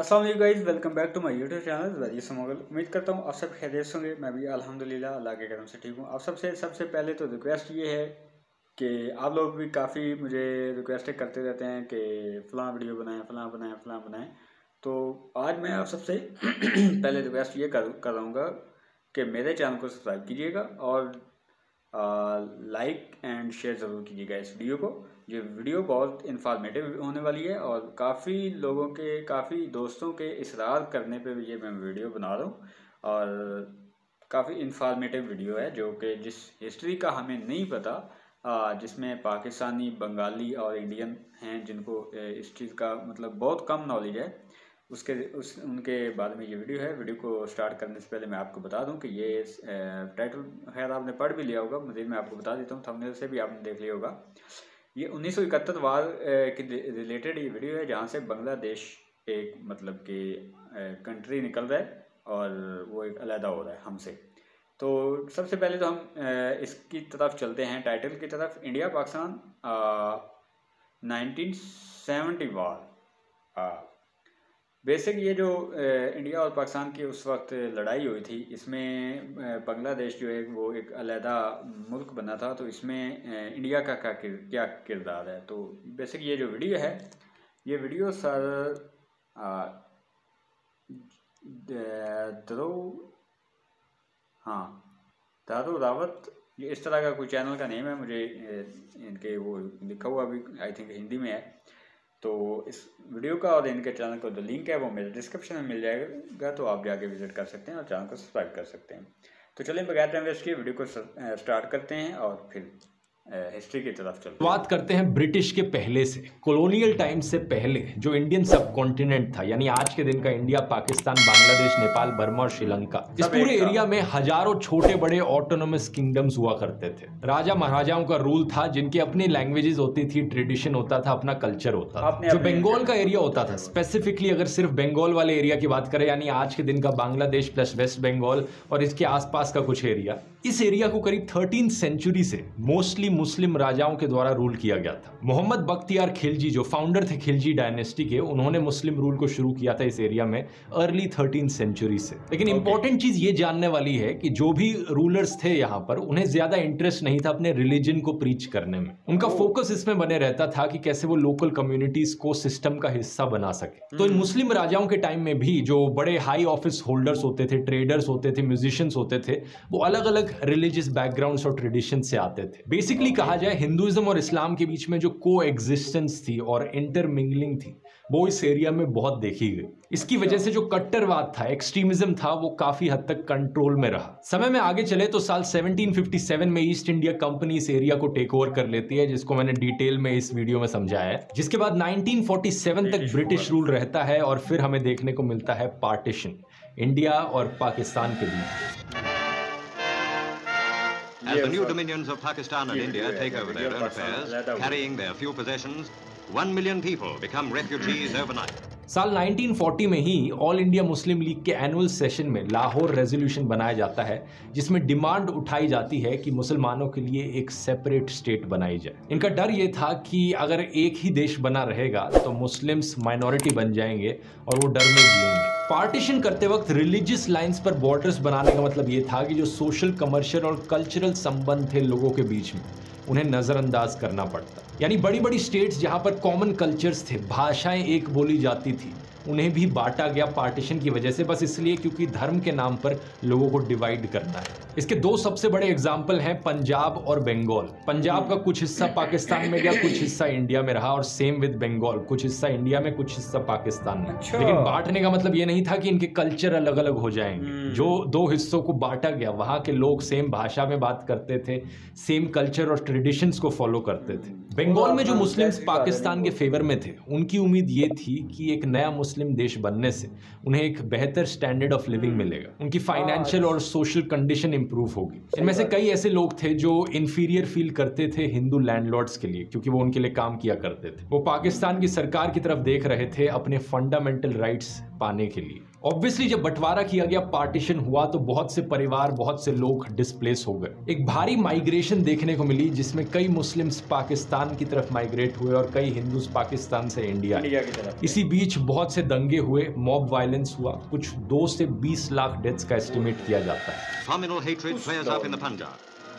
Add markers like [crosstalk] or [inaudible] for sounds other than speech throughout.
Aslam guys welcome back to my YouTube channel वजी समगल। उम्मीद करता हूँ आप सब खैरियत होंगे, मैं भी अल्हम्दुलिल्लाह, अल्लाह के करम से ठीक हूँ। आप सबसे सबसे पहले तो रिक्वेस्ट ये है कि आप लोग भी काफ़ी मुझे रिक्वेस्ट करते रहते हैं कि फ़लाँ वीडियो बनाएँ, फ़लाँ बनाएँ फ़लाँ बनाएँ। तो आज मैं आप सबसे [clears throat] पहले रिक्वेस्ट ये कर कर रहूँगा कि मेरे चैनल को सब्सक्राइब कीजिएगा और लाइक एंड शेयर ज़रूर कीजिएगा इस वीडियो को। ये वीडियो बहुत इन्फॉर्मेटिव होने वाली है और काफ़ी लोगों के, काफ़ी दोस्तों के इसरार करने पे ये मैं वीडियो बना रहा हूँ और काफ़ी इन्फॉर्मेटिव वीडियो है जो कि जिस हिस्ट्री का हमें नहीं पता जिसमें पाकिस्तानी, बंगाली और इंडियन हैं जिनको इस चीज़ का मतलब बहुत कम नॉलेज है। उसके, उस, उनके बारे में ये वीडियो है। वीडियो को स्टार्ट करने से पहले मैं आपको बता दूँ कि ये टाइटल खैर आपने पढ़ भी लिया होगा। मजीद मैं आपको बता देता हूँ थंबनेल से भी आपने देख लिया होगा। ये उन्नीस सौ इकहत्तर के रिलेटेड ये वीडियो है जहाँ से बांग्लादेश एक मतलब कि कंट्री निकल रहा है और वो एक अलहदा हो रहा है हमसे। तो सबसे पहले तो हम इसकी तरफ़ चलते हैं टाइटल की तरफ़। India Pakistan nineteen seventy war basic ये जो इंडिया और पाकिस्तान की उस वक्त लड़ाई हुई थी, इसमें बांग्लादेश जो है, वो एक अलहदा मुल्क बना था तो इसमें इंडिया का क्या क्या किरदार है? तो बेसिक ये जो वीडियो है, ये वीडियो सर दरो हाँ दारो रावत ये इस तरह का कोई चैनल का नेम है, मुझे इनके वो लिखा हुआ अभी आई थिंक हिंदी में है। तो इस वीडियो का और इनके चैनल का जो लिंक है वो मेरे डिस्क्रिप्शन में मिल जाएगा तो आप जाके विज़िट कर सकते हैं और चैनल को सब्सक्राइब कर सकते हैं। तो चलिए, बगैर टाइम वेस्ट किए वीडियो को स्टार्ट करते हैं और फिर हिस्ट्री की तरफ़ चलते बात करते हैं ब्रिटिश के पहले से कॉलोनियल टाइम से पहले जो इंडियन सब कॉन्टिनेंट था यानी आज के दिन का इंडिया पाकिस्तान बांग्लादेश नेपाल बर्मा और श्रीलंका इस पूरे एरिया में हज़ारों छोटे बड़े ऑटोनोमस किंगडम्स हुआ करते थे। राजा महाराजाओं का रूल था जिनकी अपनी लैंग्वेजेस होती थी ट्रेडिशन होता था अपना कल्चर होता था। जो बंगाल का एरिया होता था स्पेसिफिकली अगर सिर्फ़ बंगाल वाले एरिया की बात करें यानी आज के दिन का बांग्लादेश प्लस वेस्ट बंगाल और इसके आसपास का कुछ एरिया इस एरिया को करीब थर्टीन सेंचुरी से मोस्टली मुस्लिम राजाओं के द्वारा रूल किया गया था मोहम्मद बख्तियार खिलजी जो फाउंडर थे खिलजी डायनेस्टी के उन्होंने मुस्लिम रूल को शुरू किया था इस एरिया में अर्ली थर्टीन सेंचुरी से लेकिन इंपॉर्टेंट okay. चीज़ ये जानने वाली है कि जो भी रूलर्स थे यहाँ पर उन्हें ज़्यादा इंटरेस्ट नहीं था अपने रिलीजन को प्रीच करने में उनका फोकस oh. इसमें बने रहता था कि कैसे वो लोकल कम्युनिटीज को सिस्टम का हिस्सा बना सके तो इन मुस्लिम hmm. राजाओं के टाइम में भी जो बड़े हाई ऑफ़िस होल्डर्स होते थे ट्रेडर्स होते थे म्यूजिशियंस होते थे वो अलग अलग रिलीजियस बैकग्राउंड और ट्रेडिशन से आते थे। बेसिकली कहा जाए हिंदुइज्म और इस्लाम के बीच में जो को एग्जिस्टेंस थी और इंटरमिंगलिंग थी वो इस एरिया में बहुत देखी गई। इसकी वजह से जो कट्टरवाद था एक्सट्रीमिज्म था वो काफ़ी हद तक कंट्रोल में रहा। समय में आगे चले तो साल 1757 में ईस्ट इंडिया कंपनी इस एरिया को टेक ओवर कर लेती है जिसको मैंने डिटेल में इस वीडियो में समझाया है। जिसके बाद 1947 तक ब्रिटिश रूल रहता है और फिर हमें देखने को मिलता है पार्टीशन इंडिया और पाकिस्तान के बीच। As the new dominions of Pakistan and India take over their own affairs, carrying their few possessions, one million people become refugees overnight. साल 1940 में ही ऑल इंडिया मुस्लिम लीग के एनुअल सेशन में Lahore resolution बनाया जाता है जिसमें डिमांड उठाई जाती है कि मुसलमानों के लिए एक सेपरेट स्टेट बनाई जाए इनका डर ये था कि अगर एक ही देश बना रहेगा तो मुस्लिम्स माइनॉरिटी बन जाएँगे और वो डर में जिएँगे पार्टीशन करते वक्त रिलीजियस लाइंस पर बॉर्डर्स बनाने का मतलब ये था कि जो सोशल कमर्शियल और कल्चरल संबंध थे लोगों के बीच में, उन्हें नज़रअंदाज करना पड़ता। यानी बड़ी बड़ी स्टेट्स जहाँ पर कॉमन कल्चर्स थे, भाषाएँ एक बोली जाती थी उन्हें भी बांटा गया पार्टीशन की वजह से बस इसलिए क्योंकि धर्म के नाम पर लोगों को डिवाइड करना है। इसके दो सबसे बड़े एग्ज़ाम्पल हैं पंजाब और बंगाल। पंजाब का कुछ हिस्सा पाकिस्तान में गया कुछ हिस्सा इंडिया में रहा और सेम विद बंगाल। कुछ हिस्सा इंडिया में कुछ हिस्सा पाकिस्तान में। अच्छा। लेकिन बांटने का मतलब ये नहीं था कि इनके कल्चर अलग अलग हो जाएँगे। हम्म। जो दो हिस्सों को बांटा गया वहाँ के लोग सेम भाषा में बात करते थे सेम कल्चर और ट्रेडिशंस को फॉलो करते थे। बंगाल में जो मुस्लिम्स पाकिस्तान के फेवर में थे उनकी उम्मीद ये थी कि एक नया मुस्लिम देश बनने से उन्हें एक बेहतर स्टैंडर्ड ऑफ़ लिविंग मिलेगा। उनकी फाइनेंशियल और सोशल कंडीशन इंप्रूव होगी। इनमें से कई ऐसे लोग थे जो इन्फीरियर फील करते थे हिंदू लैंडलॉर्ड्स के लिए क्योंकि वो उनके लिए काम किया करते थे। वो पाकिस्तान की सरकार की तरफ़ देख रहे थे अपने फंडामेंटल राइट्स पाने के लिए। ऑब्वियसली जब बंटवारा किया गया पार्टीशन हुआ तो बहुत से परिवार बहुत से लोग डिस्प्लेस हो गए एक भारी माइग्रेशन देखने को मिली जिसमें कई मुस्लिम्स पाकिस्तान की तरफ़ माइग्रेट हुए और कई हिंदूज पाकिस्तान से इंडिया इंडिया की तरफ़ इसी बीच बहुत से दंगे हुए मॉब वायलेंस हुआ कुछ दो से बीस लाख डेथ्स का एस्टिमेट किया जाता है.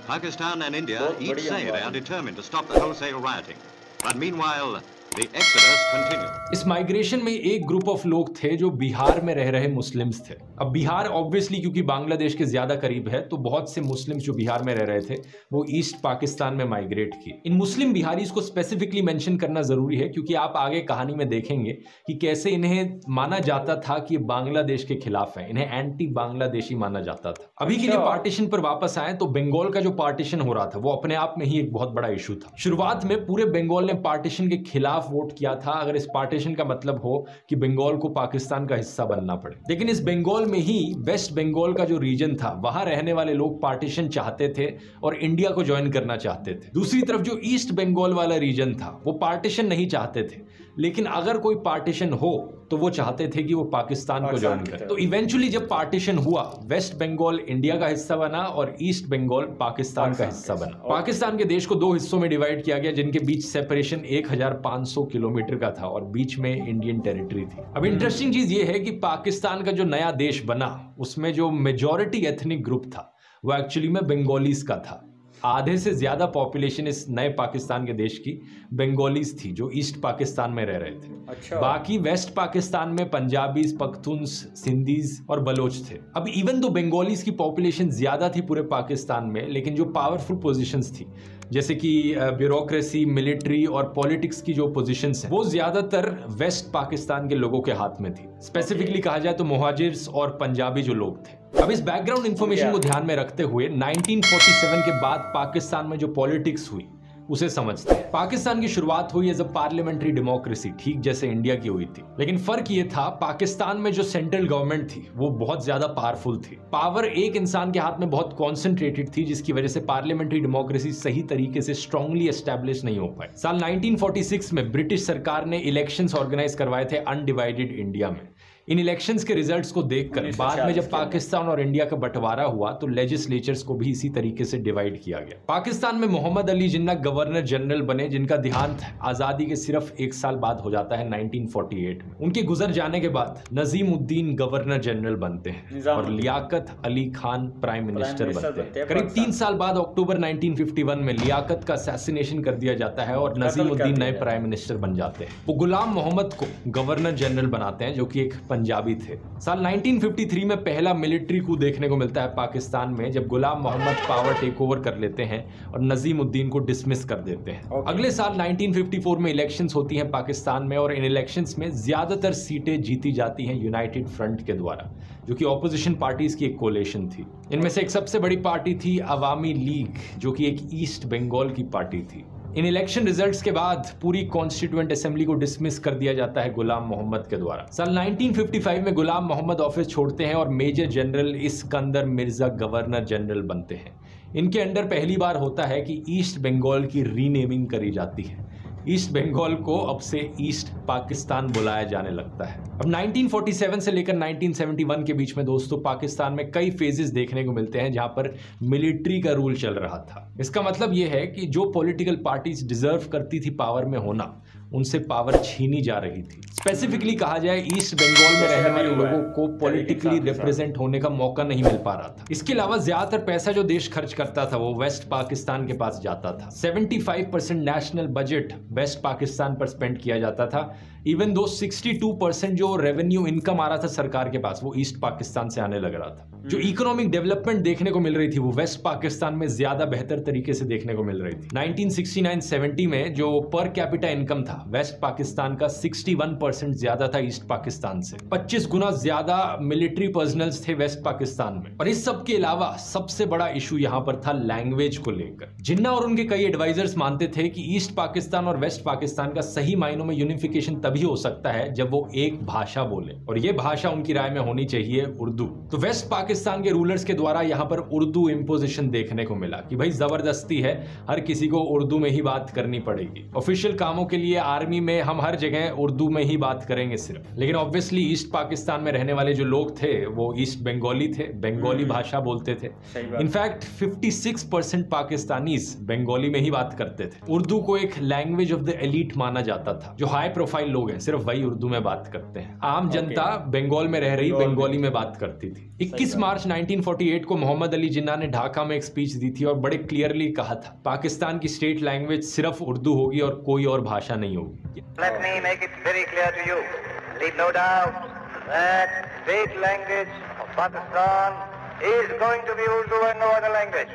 Pakistan and India each say they are determined to stop the wholesale rioting. But meanwhile. इस माइग्रेशन में एक ग्रुप ऑफ़ लोग थे जो बिहार में रह रहे मुस्लिम्स थे। अब बिहार ऑब्वियसली क्योंकि बांग्लादेश के ज़्यादा करीब है तो बहुत से मुस्लिम्स जो बिहार में रह रहे थे वो ईस्ट पाकिस्तान में माइग्रेट किए। इन मुस्लिम बिहारी को स्पेसिफिकली मेंशन करना ज़रूरी है क्योंकि आप आगे कहानी में देखेंगे कि कैसे इन्हें माना जाता था कि बांग्लादेश के खिलाफ है। इन्हें एंटी बांग्लादेशी माना जाता था। अभी के लिए पार्टीशन अच्छा। पर वापस आए तो बंगाल का जो पार्टीशन हो रहा था वो अपने आप में ही एक बहुत बड़ा इशू था। शुरुआत में पूरे बंगाल ने पार्टीशन के खिलाफ खिलाफ वोट किया था, अगर इस पार्टीशन का मतलब हो कि बंगाल को पाकिस्तान का हिस्सा बनना पड़े। लेकिन इस बंगाल में ही वेस्ट बंगाल का जो रीजन था, वहाँ रहने वाले लोग पार्टीशन चाहते थे और इंडिया को ज्वाइन करना चाहते थे। दूसरी तरफ़ जो ईस्ट बंगाल वाला रीजन था, वो पार्टीशन नहीं चाहते थे। लेकिन अगर कोई पार्टीशन हो तो वो चाहते थे कि वो पाकिस्तान को ज्वाइन करे। तो इवेंचुअली जब पार्टीशन हुआ वेस्ट बंगाल इंडिया का हिस्सा बना और ईस्ट बंगाल पाकिस्तान का हिस्सा बना। पाकिस्तान के देश को दो हिस्सों में डिवाइड किया गया जिनके बीच सेपरेशन 1500 किलोमीटर का था और बीच में इंडियन टेरिटरी थी। अब इंटरेस्टिंग चीज़ ये है कि पाकिस्तान का जो नया देश बना उसमें जो मेजोरिटी एथनिक ग्रुप था वो एक्चुअली में बंगालीज का था। आधे से ज़्यादा पॉपुलेशन इस नए पाकिस्तान के देश की बंगालीज थी जो ईस्ट पाकिस्तान में रह रहे थे। अच्छा। बाकी वेस्ट पाकिस्तान में पंजाबीज पख्तून सिंधीज और बलोच थे। अब इवन दो बंगालीज की पॉपुलेशन ज़्यादा थी पूरे पाकिस्तान में लेकिन जो पावरफुल पोजिशंस थी जैसे कि ब्यूरोक्रेसी मिलिट्री और पॉलिटिक्स की जो पोजीशंस हैं वो ज़्यादातर वेस्ट पाकिस्तान के लोगों के हाथ में थी। स्पेसिफिकली कहा जाए तो मुहाजिर्स और पंजाबी जो लोग थे। अब इस बैकग्राउंड इन्फॉर्मेशन को ध्यान में रखते हुए 1947 के बाद पाकिस्तान में जो पॉलिटिक्स हुई उसे समझते हैं। पाकिस्तान की शुरुआत हुई एज अ पार्लियामेंट्री डेमोक्रेसी ठीक जैसे इंडिया की हुई थी। लेकिन फ़र्क ये था, पाकिस्तान में जो सेंट्रल गवर्नमेंट थी, वो बहुत ज़्यादा पावरफुल थी। पावर एक इंसान के हाथ में बहुत कॉन्सेंट्रेटेड थी, जिसकी वजह से पार्लियामेंट्री डेमोक्रेसी सही तरीके से स्ट्रांगली एस्टेब्लिश नहीं हो पाई। साल 1946 में ब्रिटिश सरकार ने इलेक्शंस ऑर्गेनाइज करवाए थे अनडिवाइडेड इंडिया में। इन इलेक्शंस के रिजल्ट्स को देखकर बाद में जब पाकिस्तान और इंडिया का बंटवारा हुआ तो लेजिस्लेचर्स को भी इसी तरीके से डिवाइड किया गया। पाकिस्तान में मोहम्मद अली जिन्ना गवर्नर जनरल बने जिनका देहांत आज़ादी के सिर्फ़ एक साल बाद हो जाता है 1948 में। उनके गुजर जाने के बाद नजीम उद्दीन गवर्नर जनरल बनते हैं और लियाकत अली खान प्राइम मिनिस्टर बनते हैं। करीब तीन साल बाद अक्टूबर 1951 में लियाकत का असैसिनेशन कर दिया जाता है और नजीम उद्दीन नए प्राइम मिनिस्टर बन जाते हैं। वो गुलाम मोहम्मद को गवर्नर जनरल बनाते हैं जो की एक पंजाबी थे। साल 1953 में पहला मिलिट्री कू देखने को मिलता है पाकिस्तान में जब Ghulam Mohammad power take over कर लेते हैं और नजीम उद्दीन को डिसमिस कर देते हैं। Okay. अगले साल 1954 में इलेक्शंस होती हैं पाकिस्तान में और इन इलेक्शंस में ज़्यादातर सीटें जीती जाती हैं यूनाइटेड फ्रंट के द्वारा जो कि ऑपोजिशन पार्टीज़ की एक कोलेशन थी। इनमें से एक सबसे बड़ी पार्टी थी अवामी लीग जो कि एक ईस्ट बंगाल की पार्टी थी। इन इलेक्शन रिजल्ट्स के बाद पूरी कॉन्स्टिट्यूएंट असेंबली को डिसमिस कर दिया जाता है गुलाम मोहम्मद के द्वारा। साल 1955 में गुलाम मोहम्मद ऑफ़िस छोड़ते हैं और major general Iskandar Mirza governor general बनते हैं। इनके अंडर पहली बार होता है कि ईस्ट बंगाल की रीनेमिंग करी जाती है। ईस्ट बंगाल को अब से ईस्ट पाकिस्तान बुलाया जाने लगता है। अब 1947 से लेकर 1971 के बीच में दोस्तों, पाकिस्तान में कई फेजेस देखने को मिलते हैं जहाँ पर मिलिट्री का रूल चल रहा था। इसका मतलब यह है कि जो पॉलिटिकल पार्टीज़ डिजर्व करती थी पावर में होना उनसे पावर छीनी जा रही थी। स्पेसिफिकली कहा जाए ईस्ट बंगाल में रहने वाले लोगों को पॉलिटिकली रिप्रेजेंट होने का मौका नहीं मिल पा रहा था। इसके अलावा ज़्यादातर पैसा जो देश खर्च करता था वो वेस्ट पाकिस्तान के पास जाता था। 75 percent national budget West Pakistan पर स्पेंड किया जाता था। इवन दो 62 परसेंट जो रेवेन्यू इनकम आ रहा था सरकार के पास वो ईस्ट पाकिस्तान से आने लग रहा था। जो इकोनॉमिक हम्म। डेवलपमेंट देखने को मिल रही थी वो वेस्ट पाकिस्तान में ज़्यादा बेहतर तरीके से देखने को मिल रही थी। 1969-70 में जो पर कैपिटा इनकम था वेस्ट पाकिस्तान का 61 परसेंट ज़्यादा था ईस्ट पाकिस्तान से। 25 गुना ज़्यादा मिलिट्री पर्सनल्स थे वेस्ट पाकिस्तान में। और इस सब के अलावा सबसे बड़ा इशू यहाँ पर था लैंग्वेज को लेकर। जिन्ना और उनके कई एडवाइजर्स मानते थे कि ईस्ट पाकिस्तान और वेस्ट पाकिस्तान का सही मायनों में यूनिफिकेशन तभी हो सकता है जब वो एक भाषा बोले। और ये भाषा उनकी राय में होनी चाहिए उर्दू। तो वेस्ट पाकिस्तान के रूलर्स के द्वारा यहाँ पर उर्दू इम्पोजिशन देखने को मिला कि भाई ज़बरदस्ती है हर किसी को उर्दू में ही बात करनी पड़ेगी। ऑफिशियल कामों के लिए आर्मी में हम हर जगह उर्दू में ही बात करेंगे सिर्फ़। लेकिन ऑब्वियसली ईस्ट पाकिस्तान में रहने वाले जो लोग थे वो ईस्ट बंगाली थे बंगाली हम्म। भाषा बोलते थे। इनफैक्ट 56 परसेंट पाकिस्तानीज बंगाली में ही बात करते थे। उर्दू को एक लैंग्वेज ऑफ़ द एलिट माना जाता था जो हाई प्रोफ़ाइल लोग हैं सिर्फ़ वही उर्दू में बात करते हैं आम Okay. जनता बंगाल में रह रही बंगाल में। बंगाली में बात करती थी 21 मार्च 1948 को मोहम्मद अली जिन्ना ने ढाका में एक स्पीच दी थी और बड़े क्लियरली कहा था पाकिस्तान की स्टेट लैंग्वेज सिर्फ़ उर्दू होगी और कोई और भाषा नहीं होगी Let me make it very clear to you. Leave no doubt that state language of Pakistan is going to be Urdu and no other language.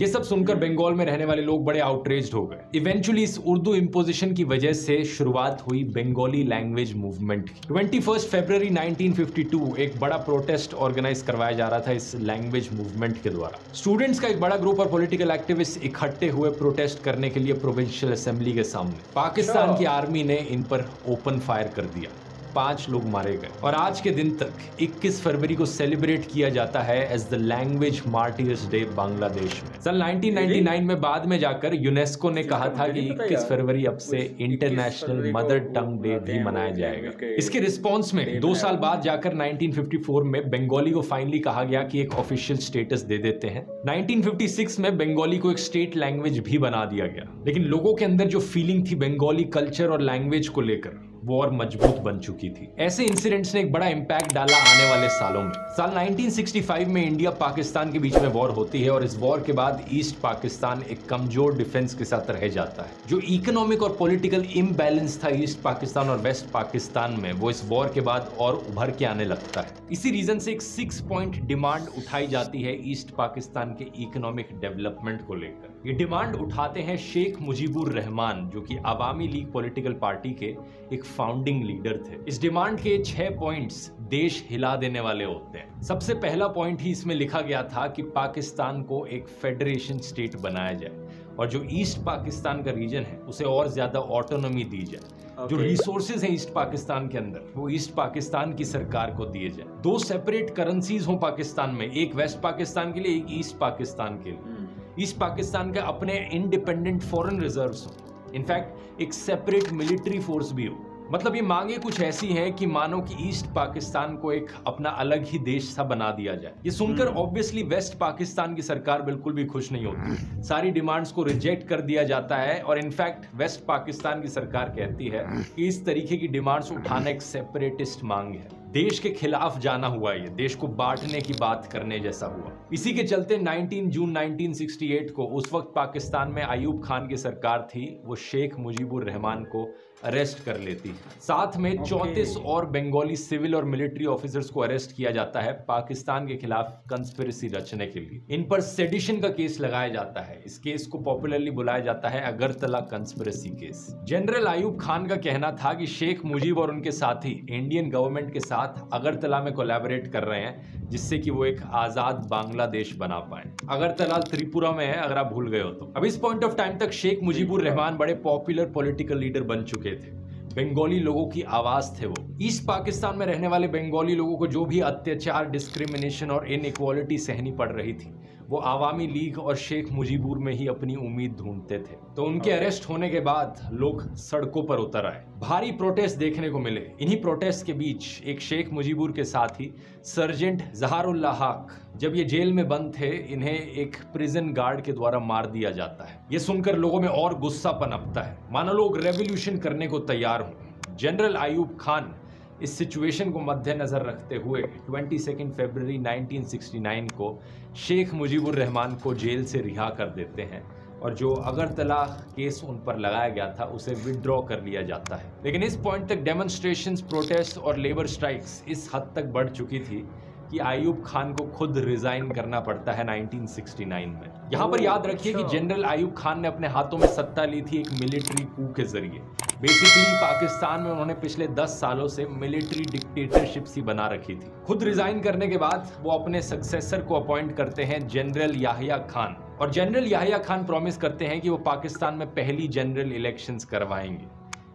ये सब सुनकर बंगाल में रहने वाले लोग बड़े आउटरेज्ड हो गए। इवेंचुअली इस उर्दू इम्पोजिशन की वजह से शुरुआत हुई बंगाली लैंग्वेज मूवमेंट की। ट्वेंटी फ़र्स्ट फेब्रवरी 1952 एक बड़ा प्रोटेस्ट ऑर्गेनाइज करवाया जा रहा था इस लैंग्वेज मूवमेंट के द्वारा। स्टूडेंट्स का एक बड़ा ग्रुप और पोलिटिकल एक्टिविस्ट इकट्ठे हुए प्रोटेस्ट करने के लिए प्रोविंशियल असेंबली के सामने। पाकिस्तान अच्छा। की आर्मी ने इन पर ओपन फायर कर दिया। पाँच लोग मारे गए। और आज के दिन तक 21 फरवरी को सेलिब्रेट किया जाता है as the language martyrs day Bangladesh में। सन 1999 में बाद में जाकर यूनेस्को ने कहा था कि मुझे नहीं पता 21 फरवरी अब से इंटरनेशनल मदर टंग डे भी मनाया जाएगा। इसके रिस्पॉन्स में दो साल बाद जाकर 1954 में बंगाली को फाइनली कहा गया कि एक ऑफिशियल स्टेटस दे देते हैं। 1956 में बंगाली को एक स्टेट लैंग्वेज भी बना दिया गया। लेकिन लोगों के अंदर जो फीलिंग थी बंगाली कल्चर और लैंग्वेज को लेकर वो और मज़बूत बन चुकी थी। ऐसे इंसिडेंट्स ने एक बड़ा इम्पैक्ट डाला आने वाले सालों में। साल 1965 में इंडिया पाकिस्तान के बीच में वॉर होती है और इस वॉर के बाद ईस्ट पाकिस्तान एक कमज़ोर डिफेंस के साथ रह जाता है। जो इकोनॉमिक और पॉलिटिकल इम्बैलेंस था ईस्ट पाकिस्तान और वेस्ट पाकिस्तान में, वो इस वॉर के बाद और उभर के आने लगता है। इसी रीजन से एक सिक्स पॉइंट डिमांड उठाई जाती है ईस्ट पाकिस्तान के इकोनॉमिक डेवलपमेंट को लेकर। ये डिमांड उठाते हैं शेख मुजीबुर रहमान जो कि अवामी लीग पॉलिटिकल पार्टी के एक फाउंडिंग लीडर थे। इस डिमांड के छह पॉइंट्स देश हिला देने वाले होते हैं। सबसे पहला पॉइंट ही इसमें लिखा गया था कि पाकिस्तान को एक फेडरेशन स्टेट बनाया जाए और जो ईस्ट पाकिस्तान का रीजन है उसे और ज़्यादा ऑटोनॉमी दी जाए। Okay. जो रिसोर्सेज हैं ईस्ट पाकिस्तान के अंदर वो ईस्ट पाकिस्तान की सरकार को दिए जाए। दो सेपरेट करेंसीज हों पाकिस्तान में एक वेस्ट पाकिस्तान के लिए एक ईस्ट पाकिस्तान के लिए। ईस्ट पाकिस्तान के अपने इंडिपेंडेंट फॉरेन रिजर्व्स हो। इनफैक्ट एक सेपरेट मिलिट्री फोर्स भी हो। मतलब ये मांगे कुछ ऐसी हैं कि मानो कि ईस्ट पाकिस्तान को एक अपना अलग ही देश सा बना दिया जाए। ये सुनकर ऑब्वियसली वेस्ट पाकिस्तान की सरकार बिल्कुल भी खुश नहीं होती। सारी डिमांड्स को रिजेक्ट कर दिया जाता है और इनफैक्ट वेस्ट पाकिस्तान की सरकार कहती है कि इस तरीके की डिमांड्स उठाना एक सेपरेटिस्ट मांग है। देश के खिलाफ जाना हुआ ये देश को बांटने की बात करने जैसा हुआ। इसी के चलते 19 जून 1968 को उस वक्त पाकिस्तान में अयूब खान की सरकार थी वो शेख मुजीबुर रहमान को अरेस्ट कर लेती। साथ में. चौंतीस और बंगाली सिविल और मिलिट्री ऑफिसर्स को अरेस्ट किया जाता है पाकिस्तान के खिलाफ कंस्पिरेसी रचने के लिए। इन पर सेडिशन का केस लगाया जाता है। इस केस को पॉपुलरली बुलाया जाता है Agartala conspiracy case general Ayub Khan का कहना था कि शेख मुजीब और उनके साथी इंडियन गवर्नमेंट के साथ अगरतला में कोलैबोरेट कर रहे हैं जिससे कि वो एक आज़ाद बांग्लादेश बना पाए। अगरतला त्रिपुरा में है अगर आप भूल गए हो तो। अब इस पॉइंट ऑफ़ टाइम तक शेख मुजीबुर रहमान बड़े पॉपुलर पॉलिटिकल लीडर बन चुके थे। बंगाली लोगों की आवाज़ थे वो। ईस्ट पाकिस्तान में रहने वाले बंगाली लोगों को जो भी अत्याचार डिस्क्रिमिनेशन और इनइक्वालिटी सहनी पड़ रही थी वो आवामी लीग और शेख मुजीबुर में ही अपनी उम्मीद ढूंढते थे। तो उनके अरेस्ट होने के बाद लोग सड़कों पर उतर आए। भारी प्रोटेस्ट देखने को मिले। इन्हीं प्रोटेस्ट के बीच एक शेख मुजीबुर के साथ ही सर्जेंट जहारुल्ला हक जब ये जेल में बंद थे इन्हें एक प्रिजन गार्ड के द्वारा मार दिया जाता है। ये सुनकर लोगों में और गुस्सा पनपता है। मानो लोग रेवोल्यूशन करने को तैयार हों। जनरल आयूब खान इस सिचुएशन को मद्देनजर रखते हुए 22 फरवरी 1969 को शेख मुजीबुर रहमान को जेल से रिहा कर देते हैं और जो अगरतला केस उन पर लगाया गया था उसे विड्रॉ कर लिया जाता है। लेकिन इस पॉइंट तक डेमोन्स्ट्रेशंस प्रोटेस्ट और लेबर स्ट्राइक्स इस हद तक बढ़ चुकी थी कि आयूब खान को खुद रिजाइन करना पड़ता है 1969 में। यहाँ पर याद रखिए कि अच्छा। जनरल आयूब खान ने अपने हाथों में सत्ता ली थी एक मिलिट्री कू के ज़रिए। बेसिकली पाकिस्तान में उन्होंने पिछले 10 सालों से मिलिट्री डिक्टेटरशिप सी बना रखी थी। खुद रिजाइन करने के बाद वो अपने सक्सेसर को अपॉइंट करते हैं जनरल याहिया खान और जनरल याहिया खान प्रॉमिस करते हैं कि वो पाकिस्तान में पहली जनरल इलेक्शंस करवाएँगे।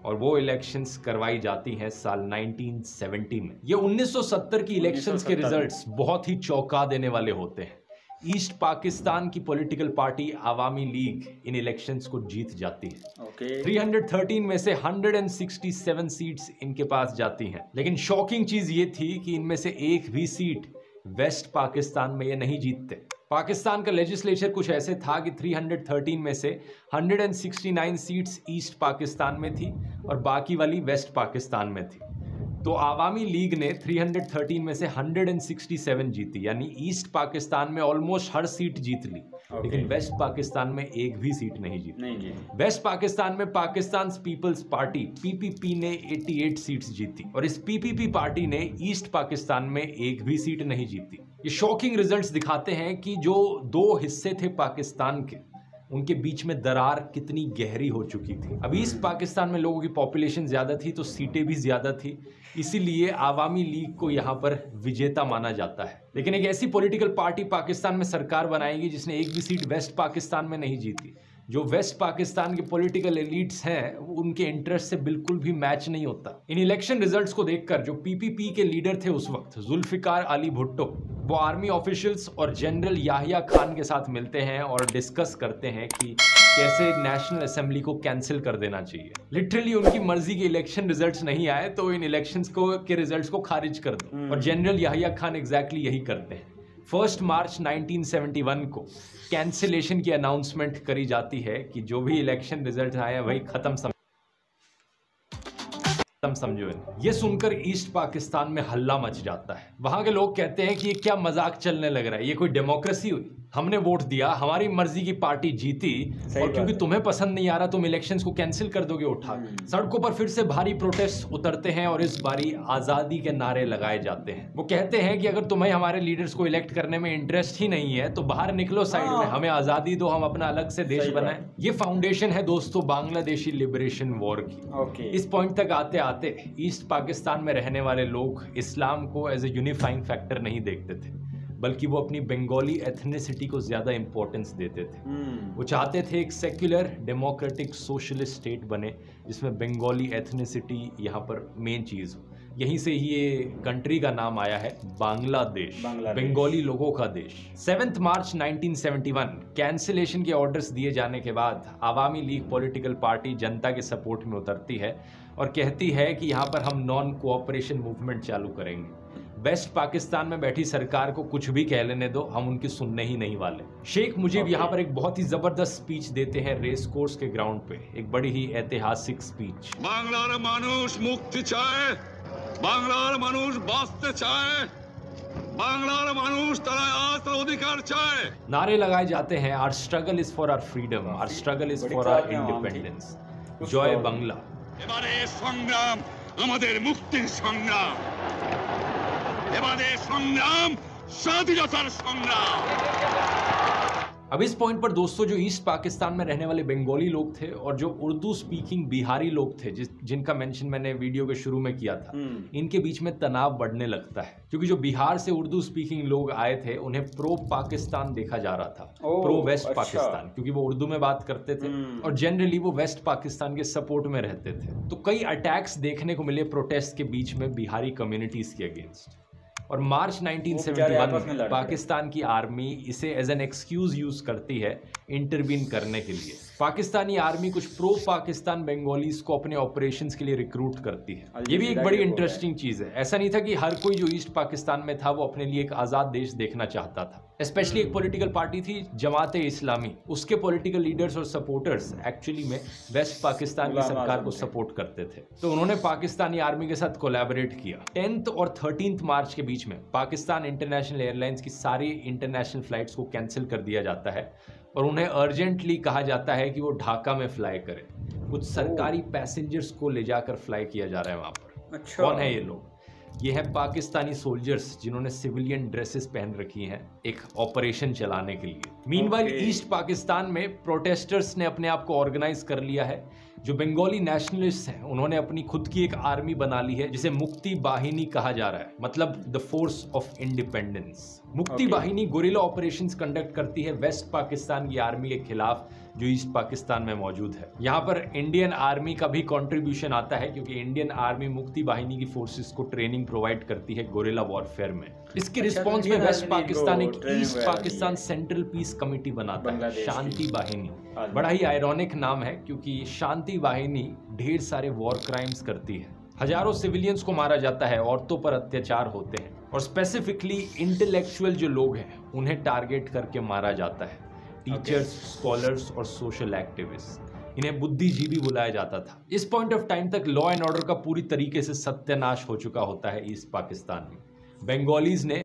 और वो इलेक्शंस करवाई जाती हैं साल 1970 में। ये 1970 की इलेक्शंस के 1970 रिजल्ट्स बहुत ही चौंका देने वाले होते हैं। ईस्ट पाकिस्तान की पॉलिटिकल पार्टी आवामी लीग इन इलेक्शंस को जीत जाती है। ओके। 313 में से 167 सीट्स इनके पास जाती हैं। लेकिन शॉकिंग चीज़ ये थी कि इनमें से एक भी सीट वेस्ट पाकिस्तान में ये नहीं जीतते। पाकिस्तान का लेजिस्लेचर कुछ ऐसे था कि 313 में से 169 सीट्स ईस्ट पाकिस्तान में थी और बाकी वाली वेस्ट पाकिस्तान में थी। तो आवामी लीग ने 313 में से 167 जीती यानी ईस्ट पाकिस्तान में ऑलमोस्ट हर सीट जीत ली okay. लेकिन वेस्ट पाकिस्तान में एक भी सीट नहीं जीती। नहीं जी वेस्ट पाकिस्तान में पाकिस्तान पीपल्स पार्टी पीपीपी ने 88 सीट्स जीती और इस पीपीपी पार्टी ने ईस्ट पाकिस्तान में एक भी सीट नहीं जीती। ये शॉकिंग रिजल्ट्स दिखाते हैं कि जो दो हिस्से थे पाकिस्तान के उनके बीच में दरार कितनी गहरी हो चुकी थी। अभी इस पाकिस्तान में लोगों की पॉपुलेशन ज़्यादा थी तो सीटें भी ज़्यादा थी। इसीलिए आवामी लीग को यहाँ पर विजेता माना जाता है। लेकिन एक ऐसी पॉलिटिकल पार्टी पाकिस्तान में सरकार बनाएगी जिसने एक भी सीट वेस्ट पाकिस्तान में नहीं जीती। जो वेस्ट पाकिस्तान के पॉलिटिकल एलिट्स हैं उनके इंटरेस्ट से बिल्कुल भी मैच नहीं होता। इन इलेक्शन रिजल्ट्स को देखकर जो पीपीपी के लीडर थे उस वक्त जुल्फिकार अली भुट्टो वो आर्मी ऑफिशियल्स और जनरल याहिया खान के साथ मिलते हैं और डिस्कस करते हैं कि कैसे नेशनल असेंबली को कैंसिल कर देना चाहिए। लिटरली उनकी मर्ज़ी के इलेक्शन रिजल्ट्स नहीं आए तो इन इलेक्शंस को के रिजल्ट्स को खारिज कर दो। और general Yahya Khan exactly exactly यही करते हैं। फ़र्स्ट मार्च 1971 को कैंसिलेशन की अनाउंसमेंट करी जाती है कि जो भी इलेक्शन रिज़ल्ट आया वही खत्म सम खत्म समझो। ये सुनकर ईस्ट पाकिस्तान में हल्ला मच जाता है। वहाँ के लोग कहते हैं कि ये क्या मज़ाक चलने लग रहा है। ये कोई डेमोक्रेसी हुई? हमने वोट दिया हमारी मर्ज़ी की पार्टी जीती और क्योंकि तुम्हें पसंद नहीं आ रहा तुम इलेक्शंस को कैंसिल कर दोगे उठा। सड़कों पर फिर से भारी प्रोटेस्ट उतरते हैं और इस बारी आज़ादी के नारे लगाए जाते हैं। वो कहते हैं कि अगर तुम्हें हमारे लीडर्स को इलेक्ट करने में इंटरेस्ट ही नहीं है तो बाहर निकलो साइड में हमें आज़ादी दो हम अपना अलग से देश बनाए। ये फाउंडेशन है दोस्तों बांग्लादेशी लिबरेशन वॉर की। इस पॉइंट तक आते आते ईस्ट पाकिस्तान में रहने वाले लोग इस्लाम को एज ए यूनिफाइंग फैक्टर नहीं देखते थे। बल्कि वो अपनी बंगाली एथनिसिटी को ज़्यादा इंपॉर्टेंस देते थे। हम्म। वो चाहते थे एक सेक्युलर डेमोक्रेटिक सोशलिस्ट स्टेट बने जिसमें बंगाली एथनिसिटी यहाँ पर मेन चीज़ हो। यहीं से ही ये कंट्री का नाम आया है बांग्लादेश। बांग्लादेश। बंगाली लोगों का देश। सेवेंथ मार्च 1971 कैंसिलेशन के ऑर्डर्स दिए जाने के बाद आवामी लीग पॉलिटिकल पार्टी जनता के सपोर्ट में उतरती है और कहती है कि यहाँ पर हम नॉन कोऑपरेशन मूवमेंट चालू करेंगे। वेस्ट पाकिस्तान में बैठी सरकार को कुछ भी कह लेने दो हम उनकी सुनने ही नहीं वाले शेख मुजीब Okay. यहाँ पर एक बहुत ही जबरदस्त स्पीच देते हैं रेस कोर्स के ग्राउंड पे एक बड़ी ही ऐतिहासिक स्पीच বাংলার মানুষ মুক্তি চায় বাংলার মানুষ বাঁচতে চায় বাংলার মানুষ তারা আজ তার অধিকার চায় नारे लगाए जाते हैं our struggle is for our freedom our struggle is बड़ी फॉर आर चाहते हैं आवाम की। इंडिपेंडेंस कुछ जॉय तो- बांग्ला এবারে সংগ্রাম আমাদের মুক্তির সংগ্রাম এবারে সংগ্রাম স্বাধীনতার সংগ্রাম अब इस पॉइंट पर दोस्तों जो ईस्ट पाकिस्तान में रहने वाले बंगाली लोग थे और जो उर्दू स्पीकिंग बिहारी लोग थे जिस जिनका मेंशन मैंने वीडियो के शुरू में किया था हम्म। इनके बीच में तनाव बढ़ने लगता है क्योंकि जो बिहार से उर्दू स्पीकिंग लोग आए थे उन्हें प्रो पाकिस्तान देखा जा रहा था ओह, प्रो वेस्ट अच्छा। पाकिस्तान क्योंकि वो उर्दू में बात करते थे हम्म। और जनरली वो वेस्ट पाकिस्तान के सपोर्ट में रहते थे तो कई अटैक्स देखने को मिले प्रोटेस्ट के बीच में बिहारी कम्युनिटीज के अगेंस्ट और मार्च बेचारे आपस में 1971 में पाकिस्तान की आर्मी इसे एज एन एक्सक्यूज यूज़ करती है इंटरवीन करने के लिए। पाकिस्तानी आर्मी कुछ प्रो पाकिस्तान बंगालीज को अपने ऑपरेशंस के लिए रिक्रूट करती है। ये भी एक बड़ी। इंटरेस्टिंग चीज़ है। ऐसा नहीं था कि हर कोई जो ईस्ट पाकिस्तान में था वो अपने लिए एक आज़ाद देश देखना चाहता था। स्पेशली एक पॉलिटिकल पार्टी थी जमात इस्लामी। उसके पॉलिटिकल लीडर्स और सपोर्टर्स एक्चुअली में वेस्ट पाकिस्तान की सरकार को सपोर्ट करते थे। तो उन्होंने पाकिस्तानी आर्मी के साथ कोलैबोरेट किया। टेंथ और थर्टींथ मार्च के बीच में पाकिस्तान इंटरनेशनल एयरलाइंस की सारी इंटरनेशनल फ्लाइट्स को कैंसिल कर दिया जाता है। और उन्हें अर्जेंटली कहा जाता है कि वो ढाका में फ्लाई करें। कुछ सरकारी पैसेंजर्स को ले जाकर फ्लाई किया जा रहा है वहाँ पर। अच्छा। कौन है ये लोग? ये है पाकिस्तानी सोल्जर्स जिन्होंने सिविलियन ड्रेसेस पहन रखी हैं एक ऑपरेशन चलाने के लिए। मीन. ईस्ट पाकिस्तान में प्रोटेस्टर्स ने अपने आप को ऑर्गेनाइज कर लिया है। जो बंगाली नेशनलिस्ट हैं उन्होंने अपनी खुद की एक आर्मी बना ली है जिसे मुक्ति बाहिनी कहा जा रहा है। मतलब the force of independence Mukti Okay. Bahini guerrilla operations conduct करती है वेस्ट पाकिस्तान की आर्मी के खिलाफ। जो ईस्ट पाकिस्तान में मौजूद है। यहाँ पर इंडियन आर्मी का भी कंट्रीब्यूशन आता है क्योंकि इंडियन आर्मी मुक्ति वाहिनी की फोर्सेस को ट्रेनिंग प्रोवाइड करती है गोरेला वॉरफेयर में। इसके अच्छा, रिस्पॉन्स तो में वेस्ट पाकिस्तान एक East Pakistan central peace committee बनाता है शांति वाहिनी। बड़ा ही आयरॉनिक नाम है क्योंकि शांति वाहिनी ढेर सारे वॉर क्राइम्स करती है। हज़ारों सिविलियंस को मारा जाता है औरतों पर अत्याचार होते हैं। और स्पेसिफिकली इंटेलेक्चुअल जो लोग हैं उन्हें टारगेट करके मारा जाता है। टीचर्स स्कॉलर्स और सोशल एक्टिविस्ट इन्हें बुद्धिजीवी बुलाया जाता था। इस पॉइंट ऑफ़ टाइम तक लॉ एंड ऑर्डर का पूरी तरीके से सत्यानाश हो चुका होता है ईस्ट पाकिस्तान में। बंगालीज ने